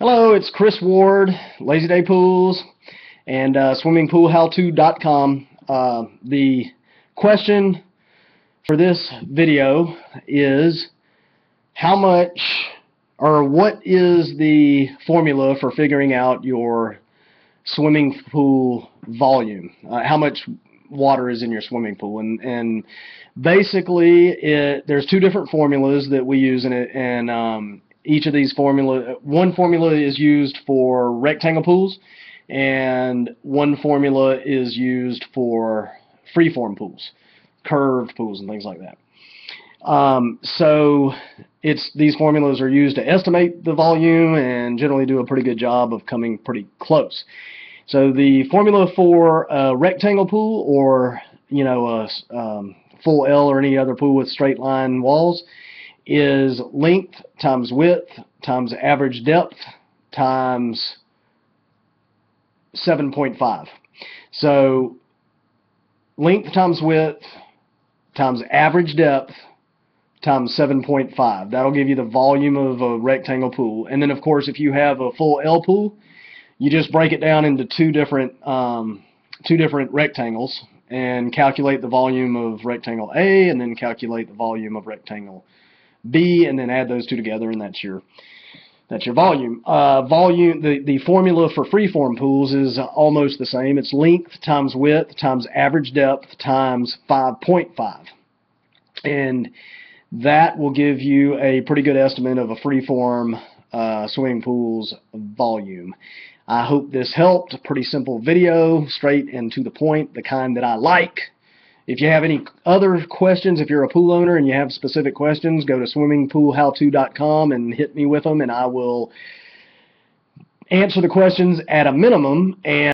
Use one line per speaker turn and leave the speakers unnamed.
Hello, it's Chris Ward, Lazy Day Pools, and uh, swimmingpoolhowto.com. Uh, the question for this video is how much or what is the formula for figuring out your swimming pool volume? Uh, how much water is in your swimming pool? And, and basically, it, there's two different formulas that we use in it, and um, each of these formula, one formula is used for rectangle pools, and one formula is used for freeform pools, curved pools, and things like that. Um, so it's these formulas are used to estimate the volume and generally do a pretty good job of coming pretty close. So the formula for a rectangle pool or you know a um, full L or any other pool with straight line walls is length times width times average depth times 7.5. So length times width times average depth times 7.5. That'll give you the volume of a rectangle pool. And then, of course, if you have a full L pool, you just break it down into two different um, two different rectangles and calculate the volume of rectangle A and then calculate the volume of rectangle B and then add those two together and that's your that's your volume. Uh, volume the, the formula for freeform pools is almost the same. It's length times width times average depth times 5.5. And that will give you a pretty good estimate of a freeform uh, swimming pool's volume. I hope this helped. Pretty simple video, straight and to the point, the kind that I like. If you have any other questions, if you're a pool owner and you have specific questions, go to swimmingpoolhowto.com and hit me with them, and I will answer the questions at a minimum. And